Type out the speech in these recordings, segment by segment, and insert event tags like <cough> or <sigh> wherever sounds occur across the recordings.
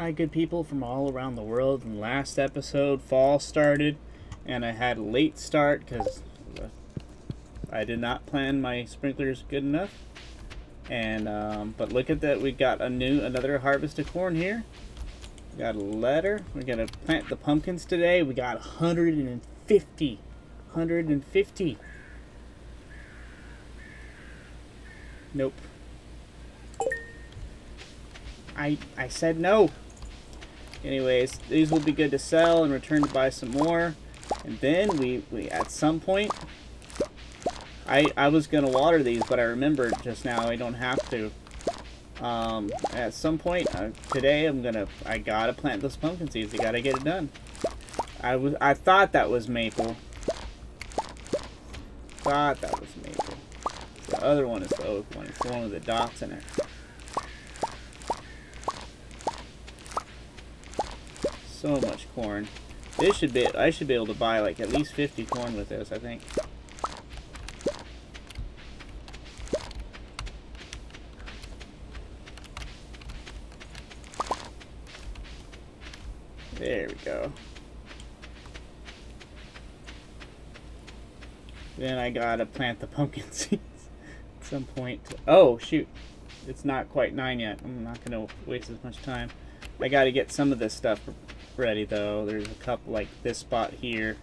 Hi, good people from all around the world. In the last episode, fall started, and I had a late start because I did not plan my sprinklers good enough. And um, but look at that, we got a new another harvest of corn here. We got a letter. We're gonna plant the pumpkins today. We got 150, 150. Nope. I I said no. Anyways, these will be good to sell and return to buy some more. And then we, we at some point, I, I was going to water these, but I remembered just now I don't have to. Um, at some point uh, today, I'm going to, I got to plant those pumpkin seeds. I got to get it done. I was, I thought that was maple. Thought that was maple. The other one is the oak one. It's the one with the dots in it. So much corn. This should be, I should be able to buy like at least 50 corn with this, I think. There we go. Then I gotta plant the pumpkin <laughs> seeds at some point. Oh, shoot. It's not quite nine yet. I'm not gonna waste as much time. I gotta get some of this stuff ready though. There's a couple like this spot here.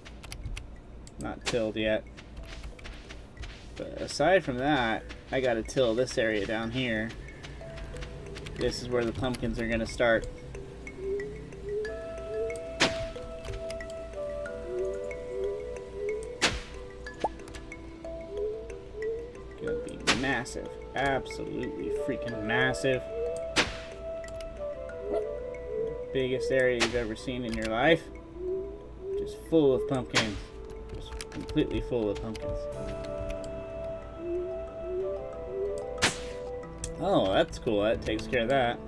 Not tilled yet. But aside from that, I gotta till this area down here. This is where the pumpkins are gonna start. Gonna be massive. Absolutely freaking massive biggest area you've ever seen in your life. Just full of pumpkins. Just completely full of pumpkins. Oh, that's cool. That takes care of that.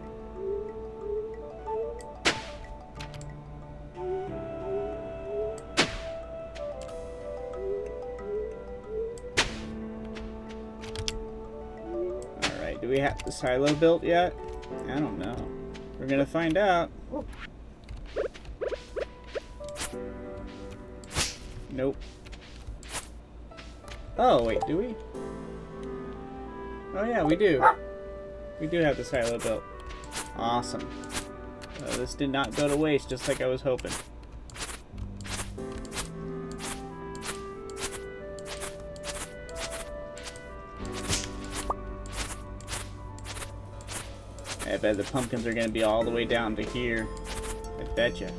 Alright, do we have the silo built yet? I don't know. We're gonna find out. Nope. Oh, wait, do we? Oh yeah, we do. We do have the silo built. Awesome. Uh, this did not go to waste, just like I was hoping. Bet the pumpkins are going to be all the way down to here. I betcha.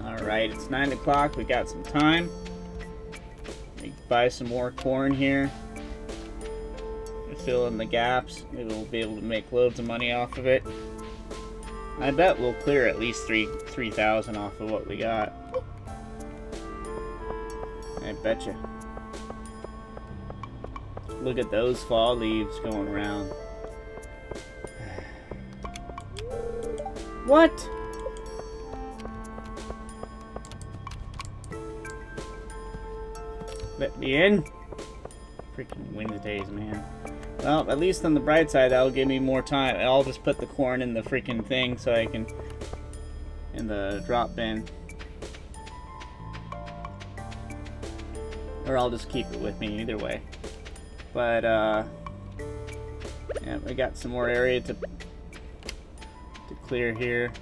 Alright, it's 9 o'clock. We got some time. Buy some more corn here. Fill in the gaps. Maybe we'll be able to make loads of money off of it. I bet we'll clear at least three 3,000 off of what we got. Betcha. Look at those fall leaves going around. <sighs> What? Let me in. Freaking Wednesdays, man. Well, at least on the bright side, that'll give me more time. I'll just put the corn in the freaking thing so I can... in the drop bin. Or I'll just keep it with me either way. But, uh... Yeah, we got some more area to, to clear here.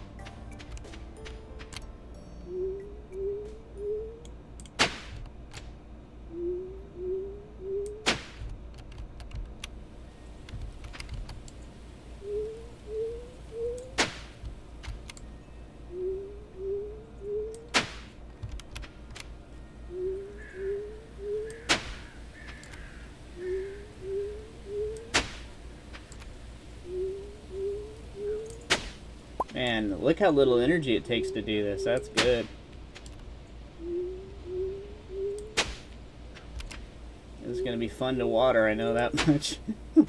Man, look how little energy it takes to do this. That's good. It's going to be fun to water, I know that <laughs> much. <laughs>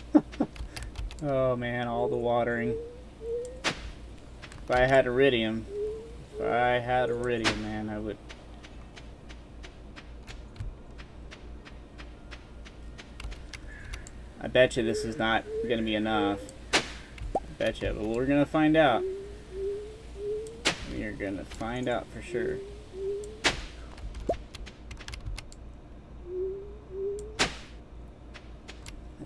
oh man, all the watering. If I had iridium, if I had iridium, man, I would... I bet you this is not going to be enough. I bet you, but we're going to find out. To find out for sure. I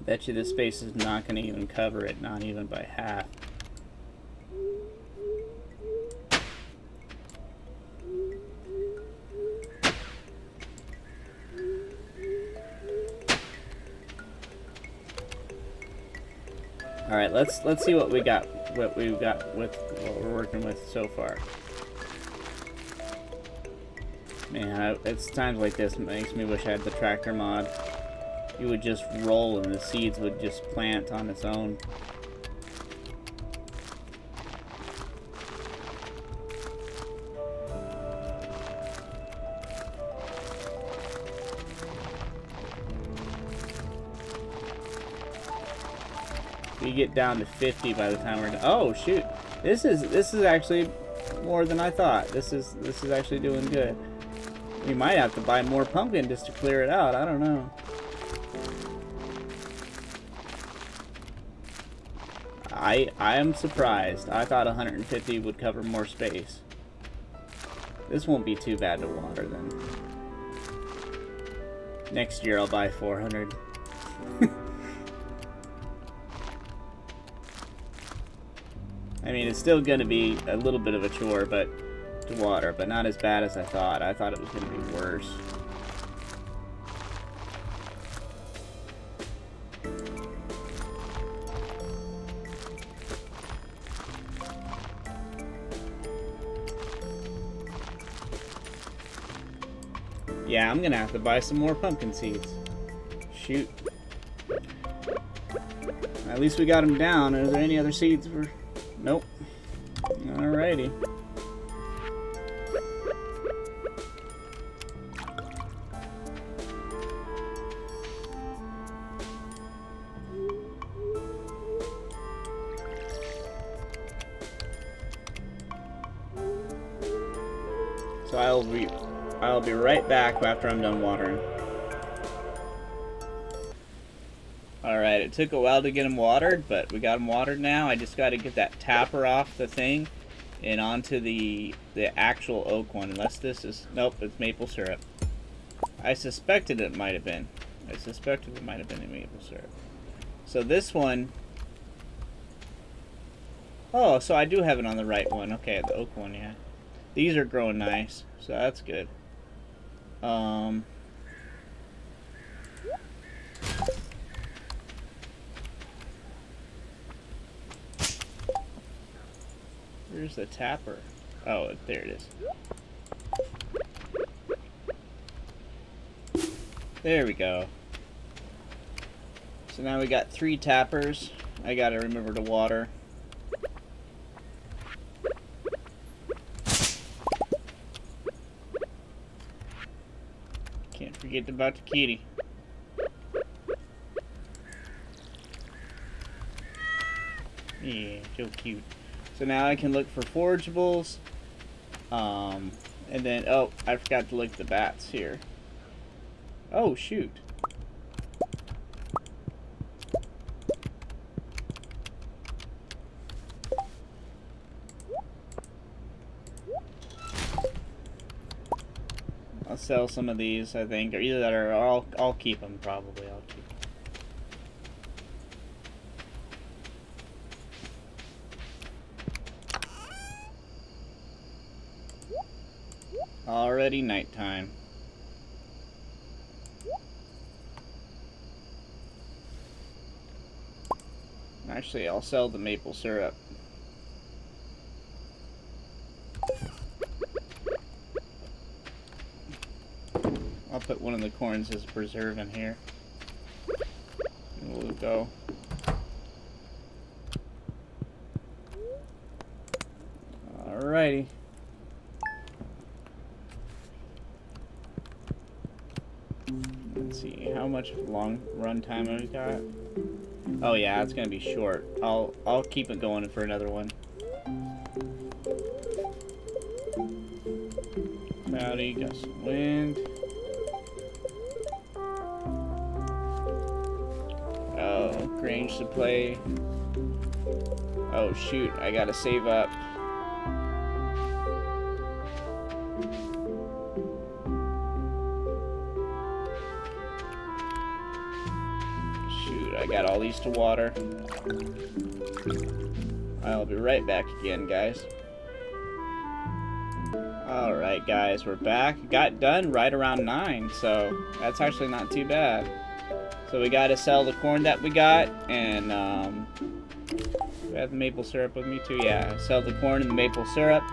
bet you this space is not to even cover it, not even by half. All right, let's let's see what we got what we've got with what we're working with so far. Man, I, it's times like this makes me wish I had the tractor mod. You would just roll and the seeds would just plant on its own. We get down to 50 by the time we're done. Oh shoot. This is this is actually more than I thought. This is this is actually doing good. We might have to buy more pumpkin just to clear it out. I don't know. I I am surprised. I thought 150 would cover more space. This won't be too bad to water then. Next year I'll buy 400. <laughs> I mean, it's still going to be a little bit of a chore, but water, but not as bad as I thought. I thought it was going to be worse. Yeah, I'm going to have to buy some more pumpkin seeds. Shoot. At least we got them down. Are there any other seeds for... Nope. Alrighty. After I'm done watering. Alright, it took a while to get them watered, but we got them watered now. I just got to get that tapper off the thing and onto the the actual oak one. Unless this is... Nope, it's maple syrup. I suspected it might have been. I suspected it might have been maple syrup. So this one... Oh, so I do have it on the right one. Okay, the oak one, yeah. These are growing nice, so that's good. Um... Where's the tapper? Oh, there it is. There we go. So now we got three tappers. I gotta remember to water. Can't forget about the kitty. Yeah, so cute. So now I can look for forageables. Um, and then, oh, I forgot to look at the bats here. Oh, shoot. I'll sell some of these, I think, or either that or I'll, I'll keep them probably. I'll keep them. Already nighttime. Actually, I'll sell the maple syrup. Put one of the corns as a preserve in here. And we'll go. Alrighty. Let's see, how much long run time I've we got? Oh yeah, it's gonna be short. I'll I'll keep it going for another one. Cloudy, gust of wind. Grange Display. Oh shoot, I gotta save up. Shoot, I got all these to water. I'll be right back again, guys. Alright, guys, we're back. Got done right around 9, so that's actually not too bad. So we gotta sell the corn that we got, and, um... Do I have the maple syrup with me, too? Yeah, sell the corn and the maple syrup.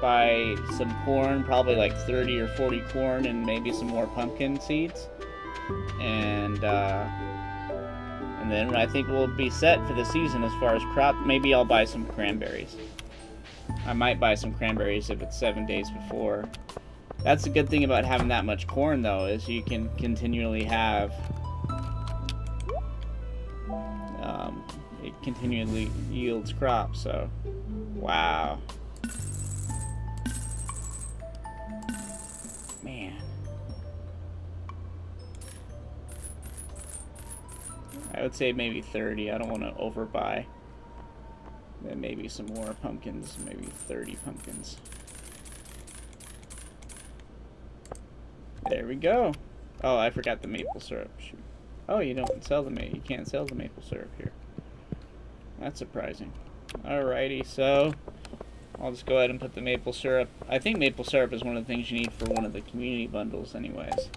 Buy some corn, probably like 30 or 40 corn, and maybe some more pumpkin seeds. And, uh... And then I think we'll be set for the season as far as crop. Maybe I'll buy some cranberries. I might buy some cranberries if it's seven days before. That's a good thing about having that much corn, though, is you can continually have... it continually yields crops, so... Wow. Man. I would say maybe 30. I don't want to overbuy. Then maybe some more pumpkins, maybe 30 pumpkins. There we go. Oh, I forgot the maple syrup. Shoot. Oh, you don't sell the maple. You can't sell the maple syrup here. That's surprising. Alrighty, so I'll just go ahead and put the maple syrup. I think maple syrup is one of the things you need for one of the community bundles anyways.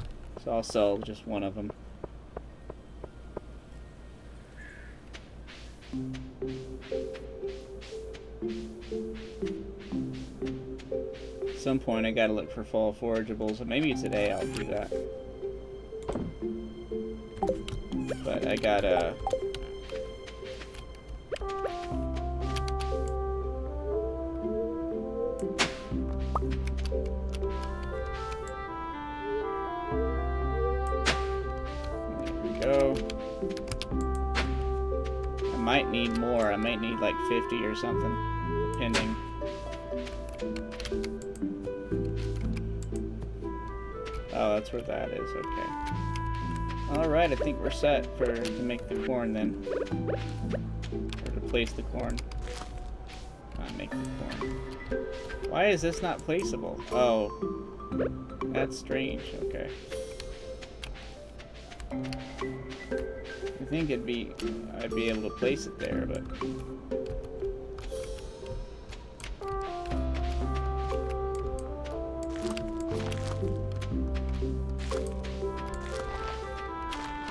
So I'll sell just one of them. At some point I gotta look for fall forageables, and maybe today I'll do that. But I gotta... might need more. I might need like 50 or something, depending. Oh, that's where that is. Okay. Alright, I think we're set for to make the corn then. Or to place the corn. Not make the corn. Why is this not placeable? Oh. That's strange. Okay. I think it'd be I'd be able to place it there, but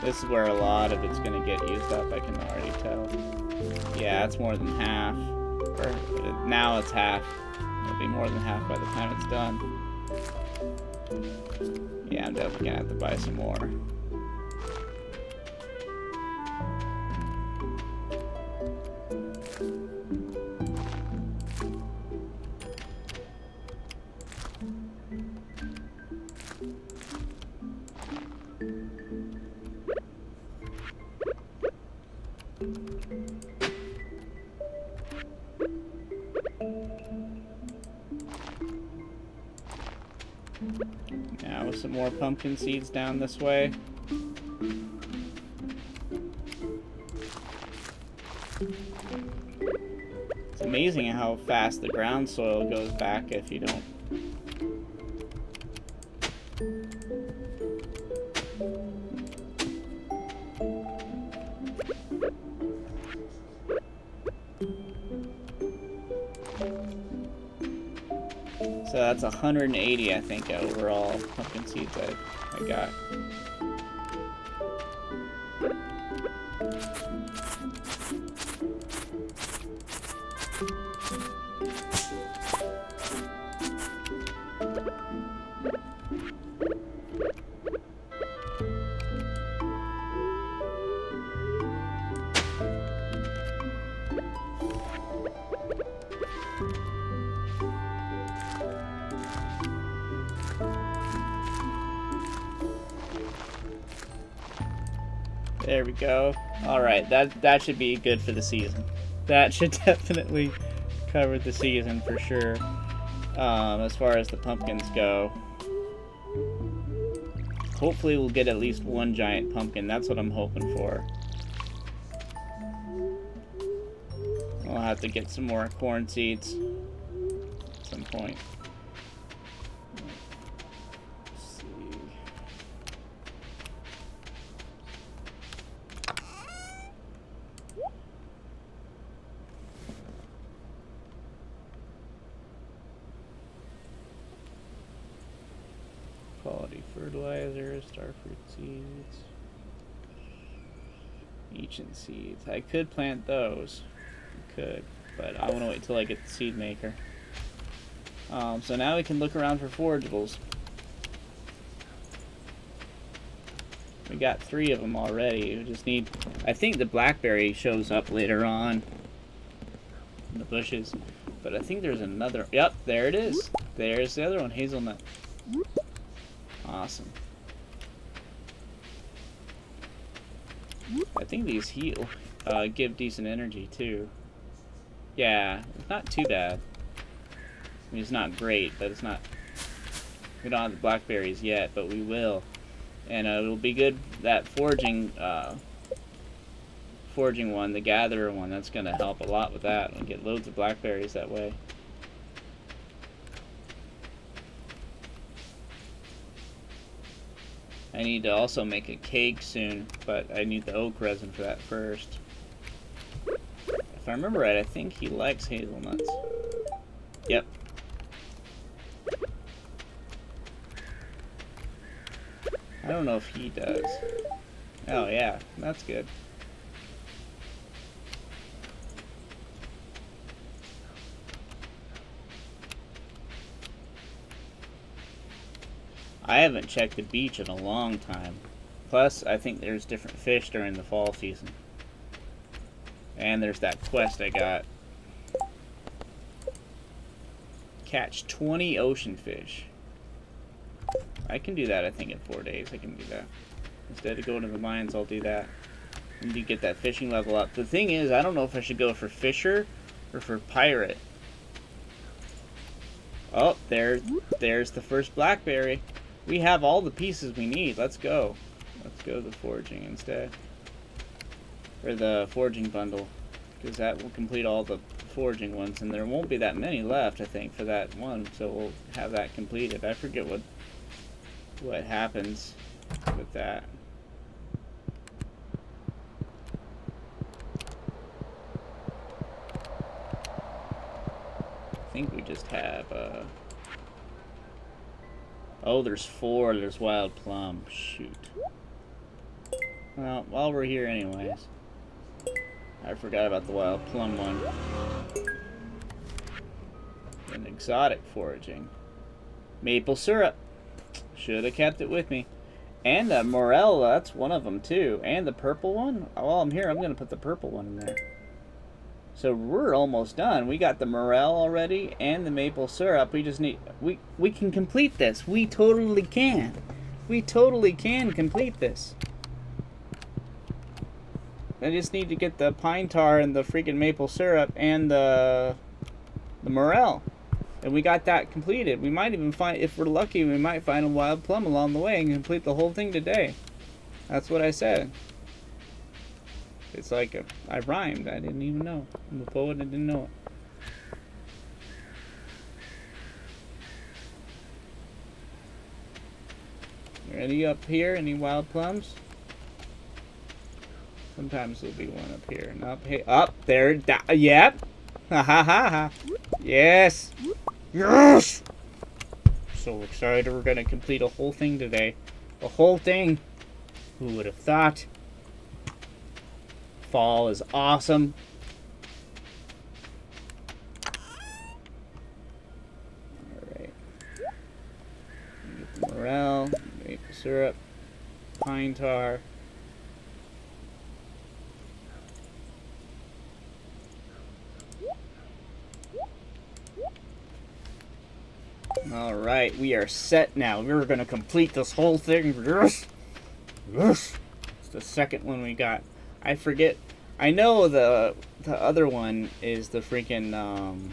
This is where a lot of it's going to get used up, I can already tell. Yeah, it's more than half. Or, now it's half. It'll be more than half by the time it's done. Yeah, I'm definitely to have to buy some more. Pumpkin seeds down this way. It's amazing how fast the ground soil goes back if you don't that's 180, I think, overall pumpkin seeds I, I got. There we go. Alright, that, that should be good for the season. That should <laughs> definitely cover the season for sure. Um, as far as the pumpkins go. Hopefully we'll get at least one giant pumpkin. That's what I'm hoping for. I'll have to get some more corn seeds at some point. Quality fertilizer, starfruit seeds. Ancient seeds. I could plant those. I could, but I want to wait till I get the seed maker. Um, so now we can look around for forageables. We got three of them already. We just need... I think the blackberry shows up later on in the bushes. But I think there's another... Yep, there it is. There's the other one, hazelnut. Awesome. I think these heal, uh, give decent energy too. Yeah, it's not too bad. I mean, it's not great, but it's not... We don't have the blackberries yet, but we will. And uh, it'll be good, that foraging, uh, foraging one, the gatherer one, that's going to help a lot with that. And get loads of blackberries that way. I need to also make a cake soon, but I need the oak resin for that first. If I remember right, I think he likes hazelnuts. Yep. I don't know if he does. Oh yeah, that's good. I haven't checked the beach in a long time. Plus, I think there's different fish during the fall season. And there's that quest I got. Catch 20 ocean fish. I can do that, I think, in four days. I can do that. Instead of going to the mines, I'll do that. And you get that fishing level up. The thing is, I don't know if I should go for fisher or for pirate. Oh, there, there's the first blackberry. We have all the pieces we need. Let's go. Let's go the foraging instead. Or the foraging bundle. Because that will complete all the foraging ones. And there won't be that many left, I think, for that one. So we'll have that completed. I forget what what happens with that. I think we just have... Uh, Oh, there's four. There's wild plum. Shoot. Well, while we're here anyways. I forgot about the wild plum one. And exotic foraging. Maple syrup. Should have kept it with me. And the morel, that's one of them too. And the purple one. While I'm here, I'm going to put the purple one in there. So we're almost done. We got the morel already and the maple syrup. We just need we we can complete this. We totally can. We totally can complete this. I just need to get the pine tar and the freaking maple syrup and the the morel. And we got that completed. We might even find, if we're lucky, we might find a wild plum along the way and complete the whole thing today. That's what I said. It's like a, I rhymed. I didn't even know. I'm a poet. I didn't know it. Any up here? Any wild plums? Sometimes there'll be one up here. And up here. Up there. yep. Ha ha ha ha. Yes. Yes. So excited. We're going to complete a whole thing today. The whole thing. Who would have thought? Fall is awesome. Alright. Get the morel, maple syrup, pine tar. Alright, we are set now. We're going to complete this whole thing. Yes! Yes! It's the second one we got. I forget. I know the the other one is the freaking um,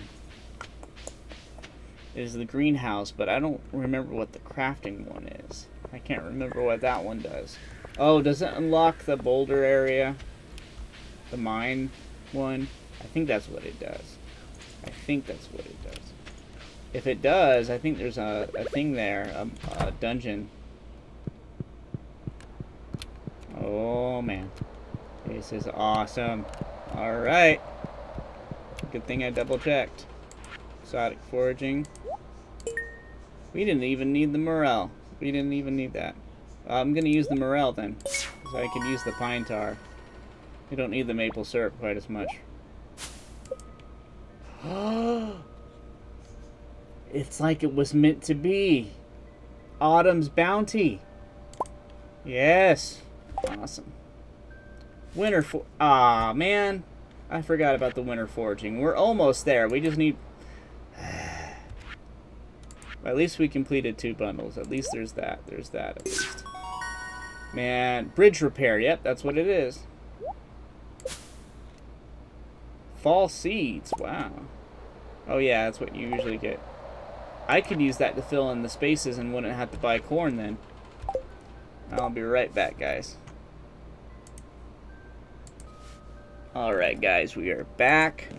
is the greenhouse, but I don't remember what the crafting one is. I can't remember what that one does. Oh, does it unlock the boulder area? The mine one? I think that's what it does. I think that's what it does. If it does, I think there's a, a thing there, a, a dungeon. Oh, man. This is awesome. Alright. Good thing I double checked. Exotic foraging. We didn't even need the morel. We didn't even need that. Uh, I'm to use the morel then. Because I can use the pine tar. We don't need the maple syrup quite as much. <gasps> it's like it was meant to be. Autumn's bounty. Yes. Awesome. Winter for Ah, man. I forgot about the winter foraging. We're almost there. We just need <sighs> at least we completed two bundles. At least there's that. There's that at least. Man, bridge repair. Yep, that's what it is. Fall seeds. Wow. Oh yeah, that's what you usually get. I could use that to fill in the spaces and wouldn't have to buy corn then. I'll be right back, guys. Alright, guys, we are back.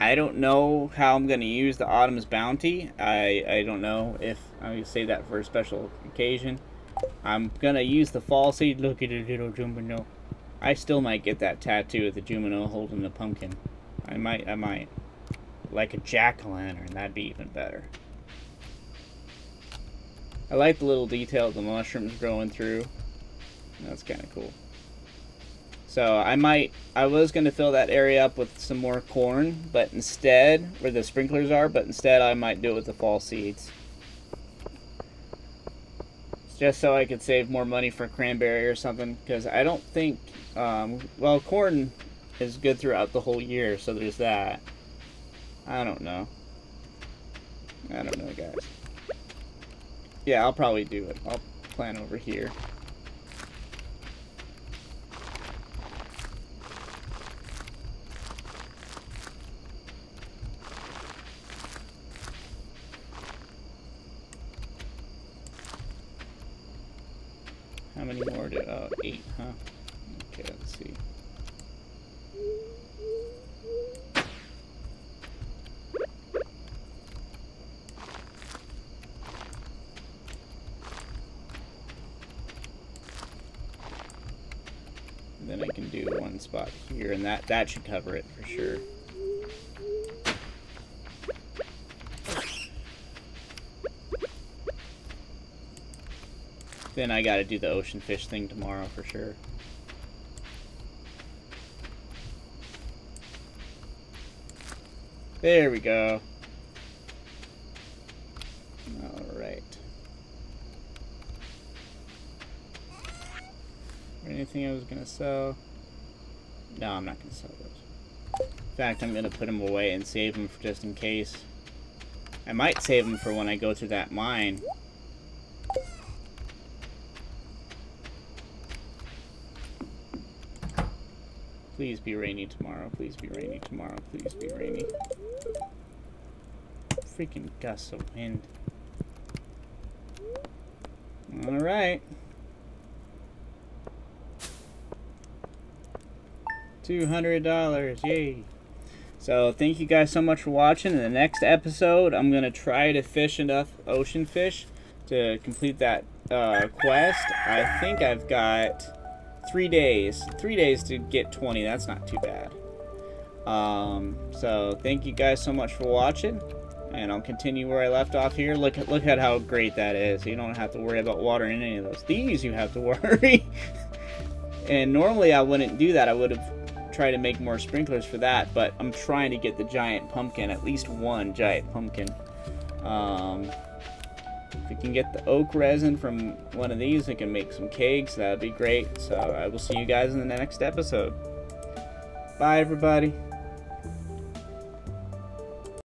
I don't know how I'm going to use the Autumn's Bounty. I, I don't know if I'm going to save that for a special occasion. I'm going to use the Fall Seed. Look at the little Junimo. I still might get that tattoo of the Junimo holding the pumpkin. I might, I might. Like a jack-o'-lantern, that'd be even better. I like the little detail of the mushrooms growing through. That's kind of cool. So I might, I was going to fill that area up with some more corn, but instead, where the sprinklers are, but instead I might do it with the fall seeds. Just so I could save more money for cranberry or something, because I don't think, um, well, corn is good throughout the whole year, so there's that. I don't know. I don't know, guys. Yeah, I'll probably do it. I'll plan over here. Many more did, oh, eight, huh? Okay, let's see. then I can do one spot here, and that, that should cover it for sure. Then I gotta do the ocean fish thing tomorrow for sure. There we go. Alright. Anything I was gonna sell? No, I'm not gonna sell those. In fact, I'm gonna put them away and save them for just in case. I might save them for when I go to that mine. Please be rainy tomorrow. Please be rainy tomorrow. Please be rainy. Freaking gusts of wind. Alright. $200. Yay. So thank you guys so much for watching. In the next episode, I'm to try to fish enough ocean fish to complete that uh, quest. I think I've got three days. Three days to get 20. That's not too bad. Um, so thank you guys so much for watching. And I'll continue where I left off here. Look at look at how great that is. You don't have to worry about watering any of those. These you have to <laughs> worry. and normally I wouldn't do that. I would have tried to make more sprinklers for that. But I'm trying to get the giant pumpkin. At least one giant pumpkin. Um, we can get the oak resin from one of these, we can make some cakes. That would be great. So I will see you guys in the next episode. Bye, everybody.